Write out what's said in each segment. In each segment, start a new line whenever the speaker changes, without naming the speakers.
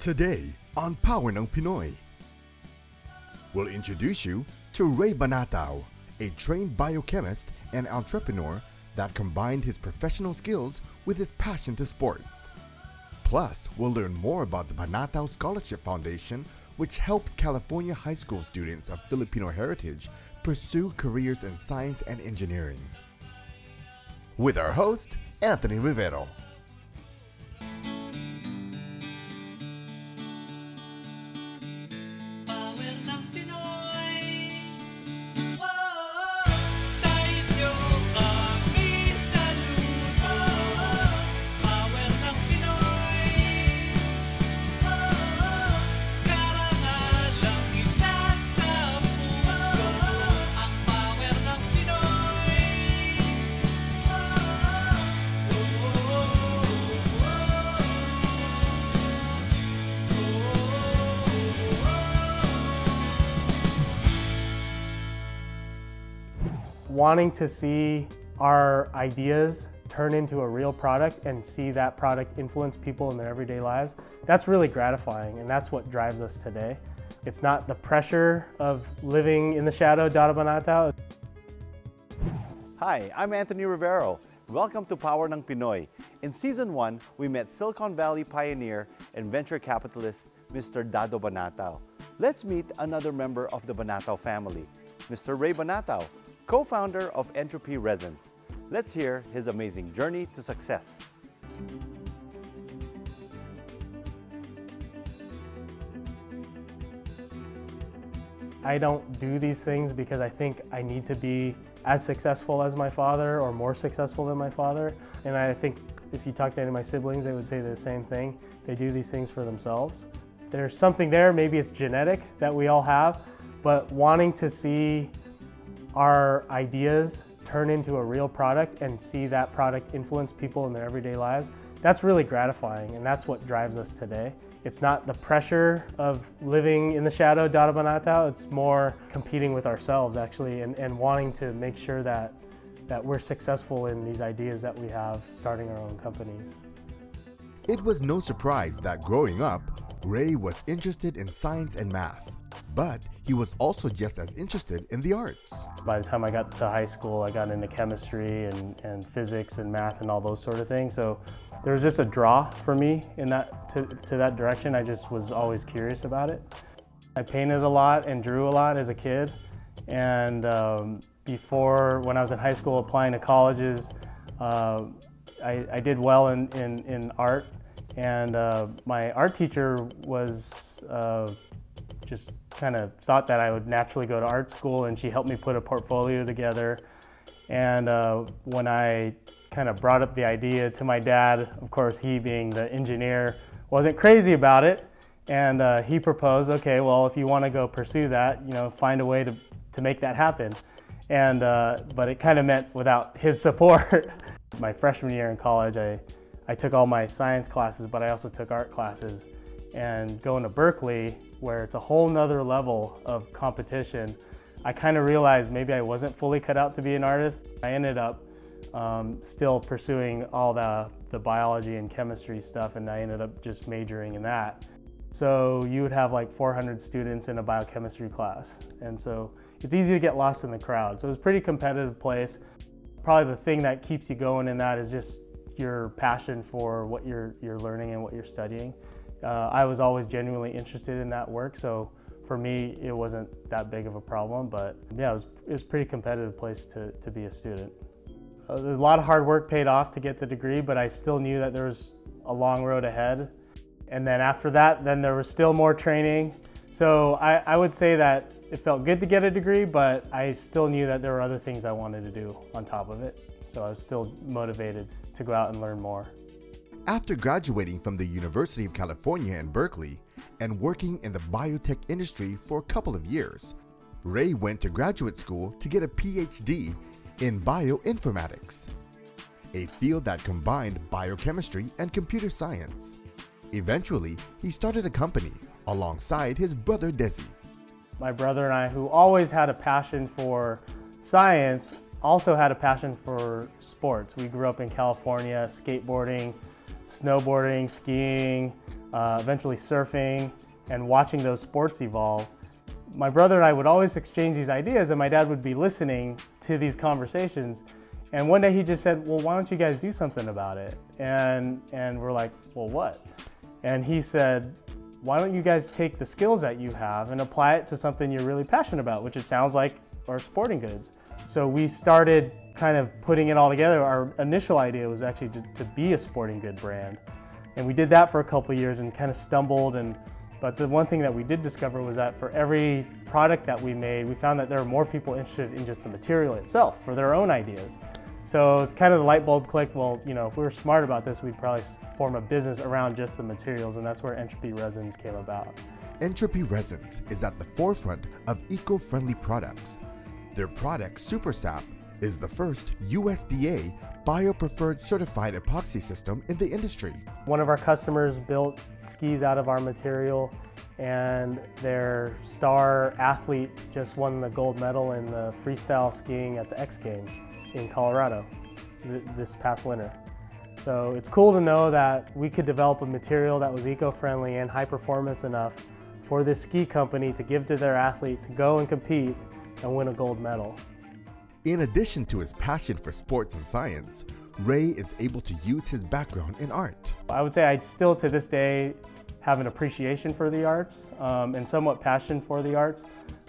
Today on Power ng Pinoy, we'll introduce you to Rey Banatao, a trained biochemist and entrepreneur that combined his professional skills with his passion to sports. Plus, we'll learn more about the Banatao Scholarship Foundation, which helps California high school students of Filipino heritage pursue careers in science and engineering. With our host, Anthony Rivero.
Wanting to see our ideas turn into a real product and see that product influence people in their everyday lives, that's really gratifying and that's what drives us today. It's not the pressure of living in the shadow Dado Banatao.
Hi, I'm Anthony Rivero. Welcome to Power ng Pinoy. In season 1, we met Silicon Valley pioneer and venture capitalist Mr. Dado Banatao. Let's meet another member of the Banatao family, Mr. Rey Banatao, co-founder of Entropy Resins. Let's hear his amazing journey to success.
I don't do these things because I think I need to be as successful as my father or more successful than my father. And I think if you talk to any of my siblings, they would say the same thing. They do these things for themselves. There's something there, maybe it's genetic that we all have, but wanting to see our ideas turn into a real product and see that product influence people in their everyday lives, that's really gratifying and that's what drives us today. It's not the pressure of living in the shadow Dado Banatao, it's more competing with ourselves actually and, and wanting to make sure that, that we're successful in these ideas that we have starting our own companies.
It was no surprise that growing up, Rey was interested in science and math, but he was also just as interested in the arts.
By the time I got to high school, I got into chemistry and, and physics and math and all those sort of things. So there was just a draw for me in that to, to that direction. I just was always curious about it. I painted a lot and drew a lot as a kid. And um, before, when I was in high school applying to colleges, uh, I, I did well in, in, in art. And uh, my art teacher was uh, just kind of thought that I would naturally go to art school, and she helped me put a portfolio together. And uh, when I kind of brought up the idea to my dad, of course, he being the engineer, wasn't crazy about it. And uh, he proposed, okay, well, if you want to go pursue that, you know, find a way to, to make that happen. And, uh, but it kind of meant without his support. my freshman year in college, I, I took all my science classes, but I also took art classes. And going to Berkeley, where it's a whole nother level of competition, I kind of realized maybe I wasn't fully cut out to be an artist. I ended up um, still pursuing all the, the biology and chemistry stuff, and I ended up just majoring in that. So you would have like 400 students in a biochemistry class, and so it's easy to get lost in the crowd. So it's a pretty competitive place. Probably the thing that keeps you going in that is just your passion for what you're, you're learning and what you're studying. Uh, I was always genuinely interested in that work, so for me, it wasn't that big of a problem, but yeah, it was, it was pretty competitive place to, to be a student. Uh, a lot of hard work paid off to get the degree, but I still knew that there was a long road ahead. And then after that, then there was still more training. So I, I would say that it felt good to get a degree, but I still knew that there were other things I wanted to do on top of it. So I was still motivated to go out and learn more.
After graduating from the University of California in Berkeley and working in the biotech industry for a couple of years, Rey went to graduate school to get a PhD in bioinformatics, a field that combined biochemistry and computer science. Eventually, he started a company alongside his brother Desi.
My brother and I, who always had a passion for science, also had a passion for sports. We grew up in California, skateboarding, snowboarding, skiing, uh, eventually surfing, and watching those sports evolve, my brother and I would always exchange these ideas, and my dad would be listening to these conversations. And one day he just said, "Well, why don't you guys do something about it?" And and we're like, "Well, what?" And he said, "Why don't you guys take the skills that you have and apply it to something you're really passionate about, which it sounds like are sporting goods." So we started kind of putting it all together. Our initial idea was actually to, to be a sporting good brand, and we did that for a couple years and kind of stumbled and but the one thing that we did discover was that for every product that we made, we found that there were more people interested in just the material itself for their own ideas. So kind of the light bulb clicked, well, you know, if we were smart about this, we'd probably form a business around just the materials, and that's where Entropy Resins came about.
Entropy Resins is at the forefront of eco-friendly products. Their product, SuperSap, is the first USDA bio-preferred certified epoxy system in the industry.
One of our customers built skis out of our material and their star athlete just won the gold medal in the freestyle skiing at the X Games in Colorado this past winter. So it's cool to know that we could develop a material that was eco-friendly and high performance enough for this ski company to give to their athlete to go and compete and win a gold medal.
In addition to his passion for sports and science, Rey is able to use his background in art.
I would say I still to this day have an appreciation for the arts um, and somewhat passion for the arts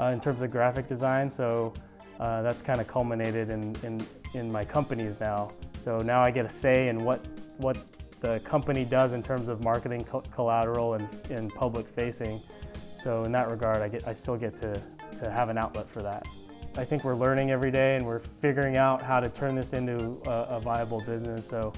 uh, in terms of graphic design. So uh, that's kind of culminated in, in, in my companies now. So now I get a say in what, what the company does in terms of marketing co- collateral and, and public facing. So in that regard, I, get, I still get to, to have an outlet for that. I think we're learning every day and we're figuring out how to turn this into a, a viable business. So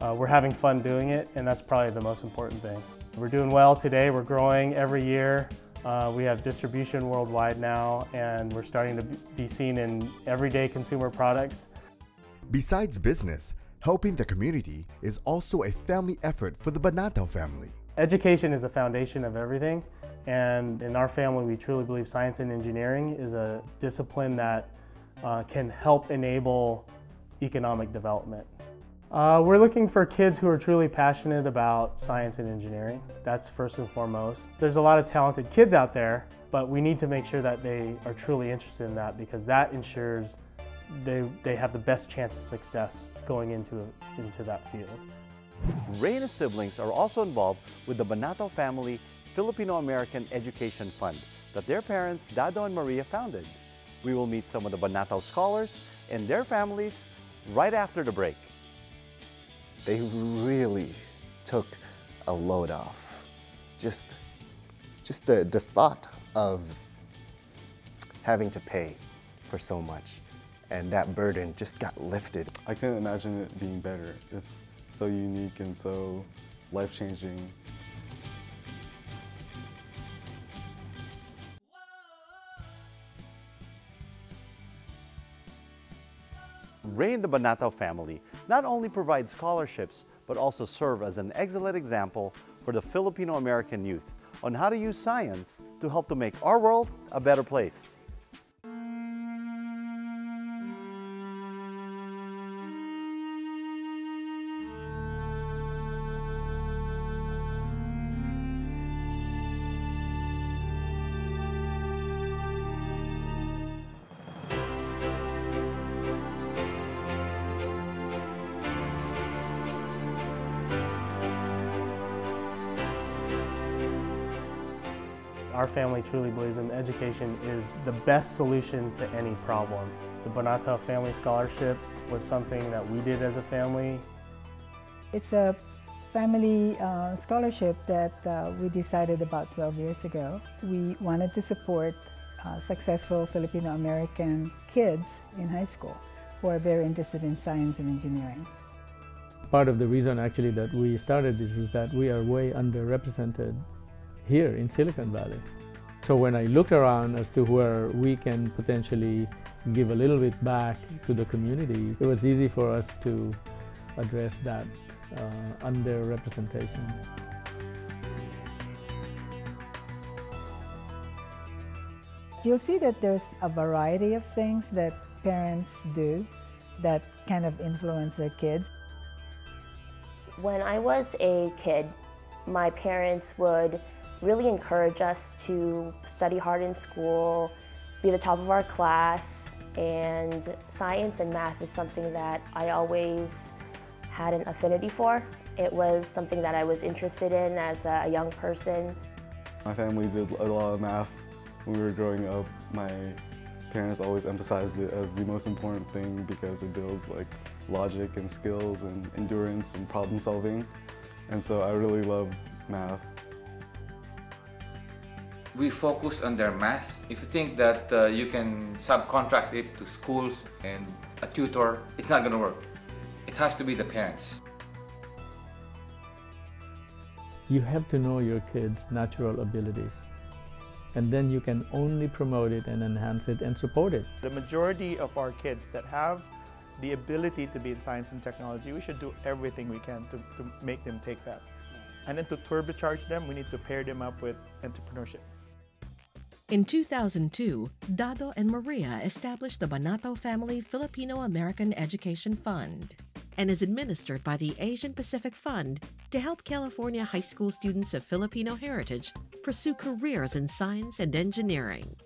uh, we're having fun doing it, and that's probably the most important thing. We're doing well today. We're growing every year. Uh, we have distribution worldwide now, and we're starting to be seen in everyday consumer products.
Besides business, helping the community is also a family effort for the Banatao family.
Education is the foundation of everything, and in our family, we truly believe science and engineering is a discipline that uh, can help enable economic development. Uh, we're looking for kids who are truly passionate about science and engineering. That's first and foremost. There's a lot of talented kids out there, but we need to make sure that they are truly interested in that because that ensures they, they have the best chance of success going into, into that field.
Rey and his siblings are also involved with the Banatao Family Filipino American Education Fund that their parents, Dado and Maria, founded. We will meet some of the Banatao scholars and their families right after the break.
they really took a load off. Just, just the, the thought of having to pay for so much. And that burden just got lifted.
I couldn't imagine it being better. It's so unique and so life
Rey and the Banatao family not only provide scholarships, but also serve as an excellent example for the Filipino American youth on how to use science to help to make our world a better place.
Truly believes in education is the best solution to any problem. The Banatao Family Scholarship was something that we did as a family.
It's a family uh, scholarship that uh, we decided about 12 years ago. We wanted to support uh, successful Filipino American kids in high school who are very interested in science and engineering.
Part of the reason actually that we started this is that we are way underrepresented here in Silicon Valley. So when I look around as to where we can potentially give a little bit back to the community, it was easy for us to address that uh, underrepresentation.
You'll see that there's a variety of things that parents do that kind of influence their kids.
When I was a kid, my parents would really encourage us to study hard in school, be the top of our class, and science and math is something that I always had an affinity for. It was something that I was interested in as a young person.
My family did a lot of math when we were growing up. My parents always emphasized it as the most important thing because it builds like logic and skills and endurance and problem solving. And so I really love math.
We focused on their math. If you think that uh, you can subcontract it to schools and a tutor, it's not going to work. It has to be the parents.
You have to know your kids' natural abilities. And then you can only promote it and enhance it and support it.
The majority of our kids that have the ability to be in science and technology, we should do everything we can to, to make them take that. And then to turbocharge them, we need to pair them up with entrepreneurship.
In 2002, Dado and Maria established the Banatao Family Filipino American Education Fund and is administered by the Asian Pacific Fund to help California high school students of Filipino heritage pursue careers in science and engineering,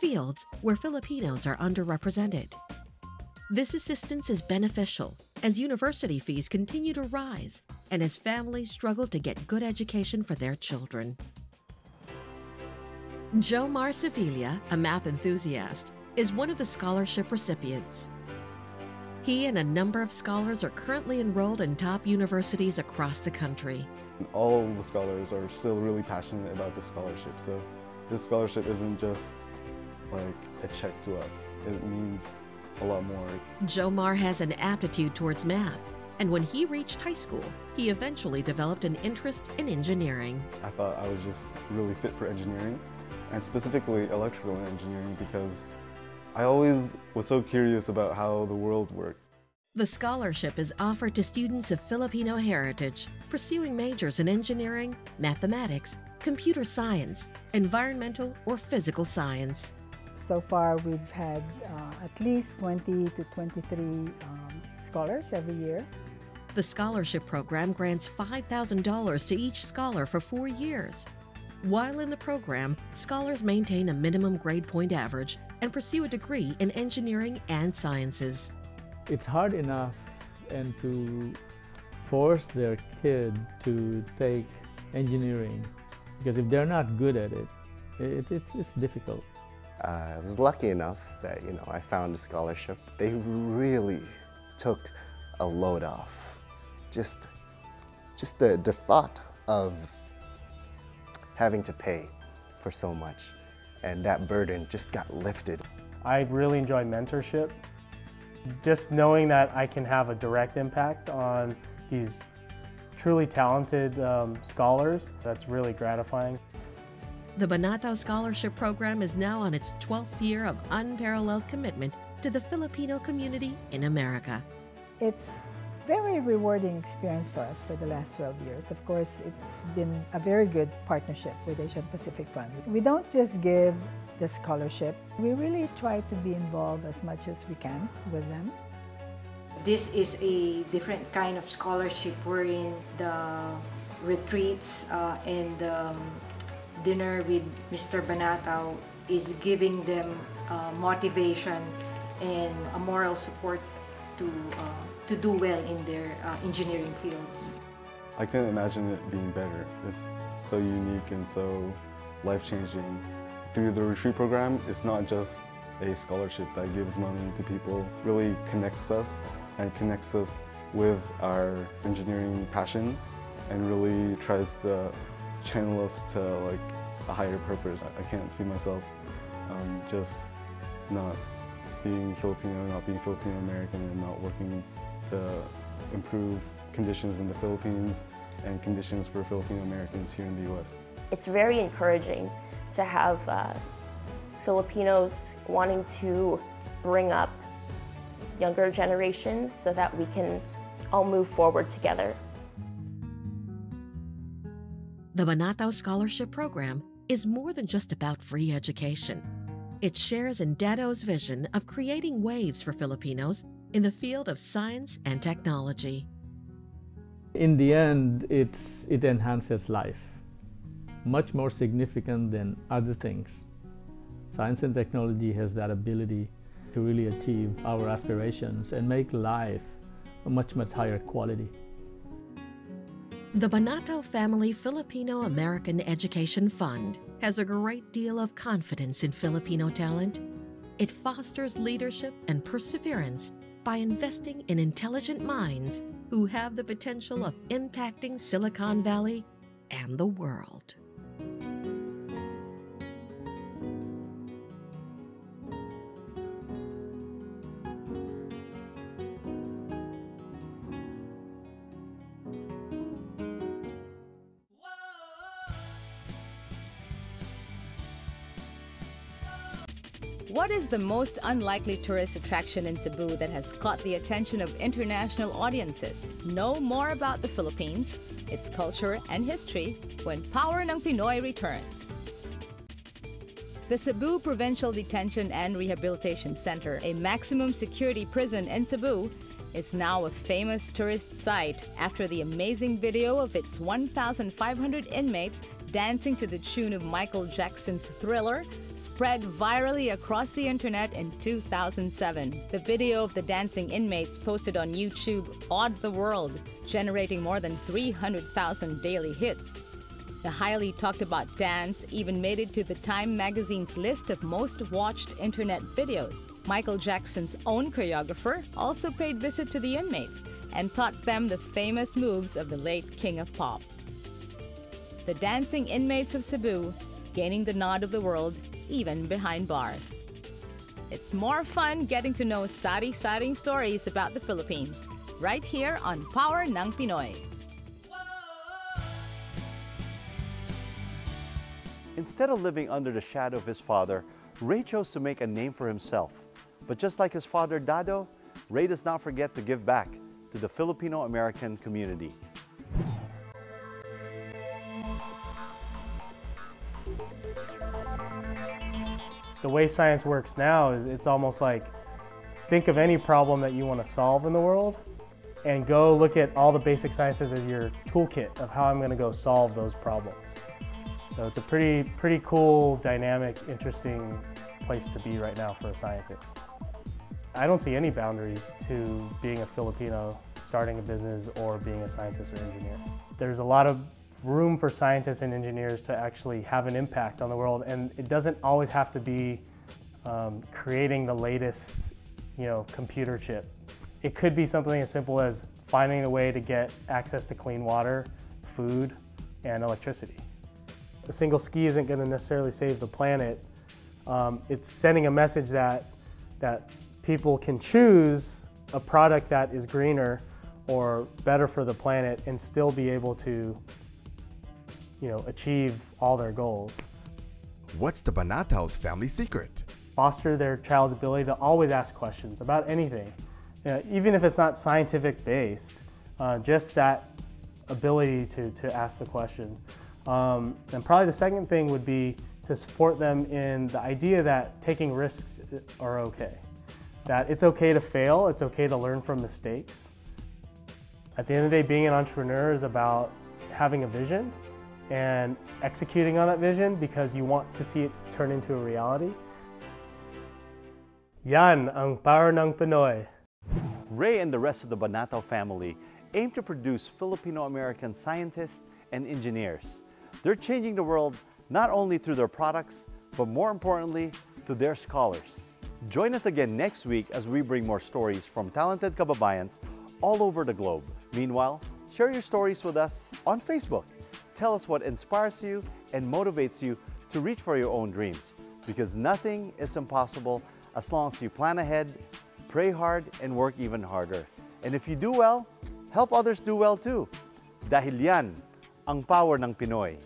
fields where Filipinos are underrepresented. This assistance is beneficial as university fees continue to rise and as families struggle to get good education for their children. Jomar Sevilla, a math enthusiast, is one of the scholarship recipients. He and a number of scholars are currently enrolled in top universities across the country.
All the scholars are still really passionate about the scholarship. So this scholarship isn't just like a check to us. It means a lot more.
Jomar has an aptitude towards math, and when he reached high school, he eventually developed an interest in engineering.
I thought I was just really fit for engineering, and specifically electrical engineering because I always was so curious about how the world worked.
The scholarship is offered to students of Filipino heritage pursuing majors in engineering, mathematics, computer science, environmental, or physical science.
So far, we've had uh, at least 20 to 23 um, scholars every year.
The scholarship program grants $5,000 to each scholar for four years. While in the program, scholars maintain a minimum grade point average and pursue a degree in engineering and sciences.
It's hard enough and to force their kid to take engineering because if they're not good at it, it it's, it's difficult.
Uh, I was lucky enough that you know I found a scholarship. They really took a load off. Just, just the, the thought of having to pay for so much, and that burden just got lifted.
I really enjoy mentorship. Just knowing that I can have a direct impact on these truly talented um, scholars, that's really gratifying.
The Banatao Scholarship Program is now on its 12th year of unparalleled commitment to the Filipino community in America.
It's very rewarding experience for us for the last 12 years. Of course, it's been a very good partnership with Asian Pacific Fund. We don't just give the scholarship, we really try to be involved as much as we can with them.
This is a different kind of scholarship wherein the retreats uh, and um, dinner with Mr. Banatao is giving them uh, motivation and a moral support to, uh, to do well in their uh, engineering fields.
I couldn't imagine it being better. It's so unique and so life-changing. Through the retreat program, it's not just a scholarship that gives money to people, really connects us and connects us with our engineering passion and really tries to channel us to like a higher purpose. I can't see myself um, just not being Filipino, not being Filipino American, and not working to improve conditions in the Philippines and conditions for Filipino Americans here in the U.S.
It's very encouraging to have uh, Filipinos wanting to bring up younger generations so that we can all move forward together.
The Banatao Scholarship Program is more than just about free education. It shares in Dado's vision of creating waves for Filipinos in the field of science and technology.
In the end, it's, it enhances life, much more significant than other things. Science and technology has that ability to really achieve our aspirations and make life a much, much higher quality.
The Banatao Family Filipino American Education Fund has a great deal of confidence in Filipino talent. It fosters leadership and perseverance by investing in intelligent minds who have the potential of impacting Silicon Valley and the world.
What is the most unlikely tourist attraction in Cebu that has caught the attention of international audiences? Know more about the Philippines, its culture, and history when Power ng Pinoy returns. The Cebu Provincial Detention and Rehabilitation Center, a maximum security prison in Cebu, is now a famous tourist site after the amazing video of its 1,500 inmates dancing to the tune of Michael Jackson's Thriller spread virally across the internet in 2007. The video of the dancing inmates posted on YouTube awed the world, generating more than 300,000 daily hits. The highly talked about dance even made it to the Time magazine's list of most watched internet videos. Michael Jackson's own choreographer also paid visit to the inmates and taught them the famous moves of the late King of Pop. The dancing inmates of Cebu gaining the nod of the world even behind bars. It's more fun getting to know sari-saring stories about the Philippines right here on Power ng Pinoy.
Instead of living under the shadow of his father, Rey chose to make a name for himself. But just like his father Dado, Rey does not forget to give back to the Filipino American community.
The way science works now is it's almost like think of any problem that you want to solve in the world and go look at all the basic sciences as your toolkit of how I'm going to go solve those problems. So it's a pretty, pretty cool, dynamic, interesting place to be right now for a scientist. I don't see any boundaries to being a Filipino, starting a business, or being a scientist or engineer. There's a lot of room for scientists and engineers to actually have an impact on the world, and it doesn't always have to be um, creating the latest, you know, computer chip. It could be something as simple as finding a way to get access to clean water, food, and electricity. A single ski isn't going to necessarily save the planet. Um, it's sending a message that that people can choose a product that is greener or better for the planet and still be able to you know, achieve all their goals.
What's the Banatao's family secret?
Foster their child's ability to always ask questions about anything, you know, even if it's not scientific based, uh, just that ability to, to ask the question. Um, and probably the second thing would be to support them in the idea that taking risks are okay. That it's okay to fail, it's okay to learn from mistakes. At the end of the day, being an entrepreneur is about having a vision and executing on that vision because you want to see it turn into a reality. Yan ang power ng Pinoy.
Rey and the rest of the Banatao family aim to produce Filipino-American scientists and engineers. They're changing the world not only through their products, but more importantly, through their scholars. Join us again next week as we bring more stories from talented kababayans all over the globe. Meanwhile, share your stories with us on Facebook. Tell us what inspires you and motivates you to reach for your own dreams because nothing is impossible as long as you plan ahead, pray hard, and work even harder. And if you do well, help others do well too. Dahil yan ang power ng Pinoy.